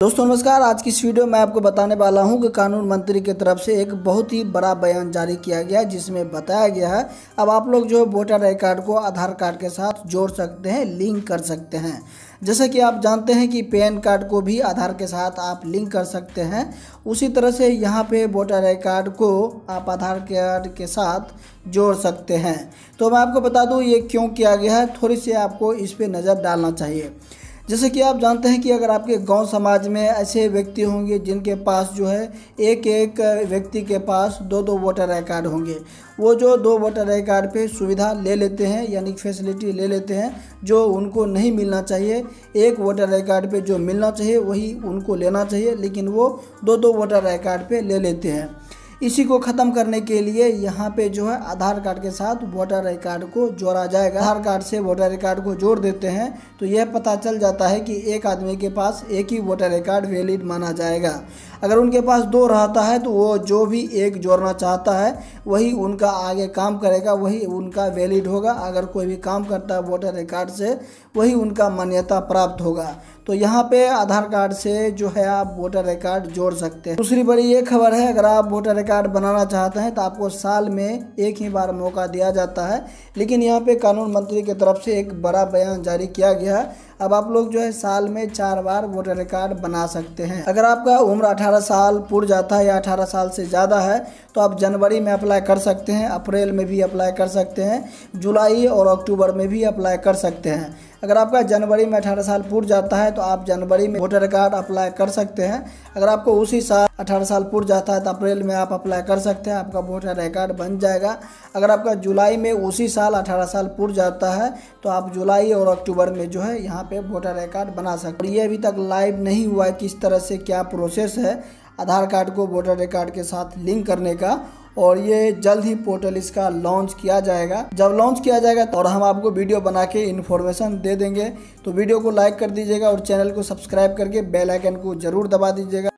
दोस्तों, नमस्कार। आज की इस वीडियो में आपको बताने वाला हूँ कि कानून मंत्री की तरफ़ से एक बहुत ही बड़ा बयान जारी किया गया जिसमें बताया गया है, अब आप लोग जो वोटर आई कार्ड को आधार कार्ड के साथ जोड़ सकते हैं, लिंक कर सकते हैं। जैसे कि आप जानते हैं कि पैन कार्ड को भी आधार के साथ आप लिंक कर सकते हैं। उसी तरह से यहाँ पे वोटर आई कार्ड को आप आधार कार्ड के साथ जोड़ सकते हैं। तो मैं आपको बता दूँ, ये क्यों किया गया है? थोड़ी सी आपको इस पर नज़र डालना चाहिए। जैसे कि आप जानते हैं कि अगर आपके गाँव समाज में ऐसे व्यक्ति होंगे जिनके पास जो है एक एक व्यक्ति के पास दो दो वोटर आई कार्ड होंगे। वो जो दो वोटर आई कार्ड पे सुविधा ले लेते हैं, यानी फैसिलिटी ले लेते हैं, जो उनको नहीं मिलना चाहिए, एक वोटर आई कार्ड पे जो मिलना चाहिए, वही उनको लेना चाहिए, लेकिन वो दो दो वोटर आई कार्ड पे ले लेते हैं। इसी को ख़त्म करने के लिए यहाँ पे जो है आधार कार्ड के साथ वोटर आई कार्ड को जोड़ा जाएगा। आधार कार्ड से वोटर आई कार्ड को जोड़ देते हैं तो यह पता चल जाता है कि एक आदमी के पास एक ही वोटर आई कार्ड वैलिड माना जाएगा। अगर उनके पास दो रहता है तो वो जो भी एक जोड़ना चाहता है, वही उनका आगे काम करेगा, वही उनका वैलिड होगा। अगर कोई भी काम करता है वोटर आई कार्ड से, वही उनका मान्यता प्राप्त होगा। तो यहाँ पे आधार कार्ड से जो है आप वोटर आई कार्ड जोड़ सकते हैं। दूसरी बड़ी ये खबर है, अगर आप वोटर आई कार्ड बनाना चाहते हैं तो आपको साल में एक ही बार मौका दिया जाता है। लेकिन यहाँ पे कानून मंत्री की तरफ़ से एक बड़ा बयान जारी किया गया है। अब आप लोग जो है साल में चार बार वोटर कार्ड बना सकते हैं। अगर आपका उम्र 18 साल पूर जाता है या 18 साल से ज़्यादा है तो आप जनवरी में अप्लाई कर सकते हैं, अप्रैल में भी अप्लाई कर सकते हैं, जुलाई और अक्टूबर में भी अप्लाई कर सकते हैं। अगर आपका जनवरी में अठारह साल पूर जाता है तो आप जनवरी में वोटर कार्ड अप्लाई कर सकते हैं। अगर आपको उसी साल अठारह साल पूर जाता है तो अप्रैल में आप अप्लाई कर सकते हैं, आपका वोटर कार्ड बन जाएगा। अगर आपका जुलाई में उसी साल अठारह साल पूर जाता है तो आप जुलाई और अक्टूबर में जो है, यहाँ पे वोटर कार्ड बना सकते हैं। ये अभी तक लाइव नहीं हुआ है, किस तरह से क्या प्रोसेस है, आधार कार्ड को वोटर कार्ड के साथ लिंक करने का और ये जल्द ही पोर्टल इसका लॉन्च किया जाएगा। जब लॉन्च किया जाएगा तो और हम आपको वीडियो बना के इन्फॉर्मेशन दे देंगे। तो वीडियो को लाइक कर दीजिएगा और चैनल को सब्सक्राइब करके बेल आइकन को ज़रूर दबा दीजिएगा।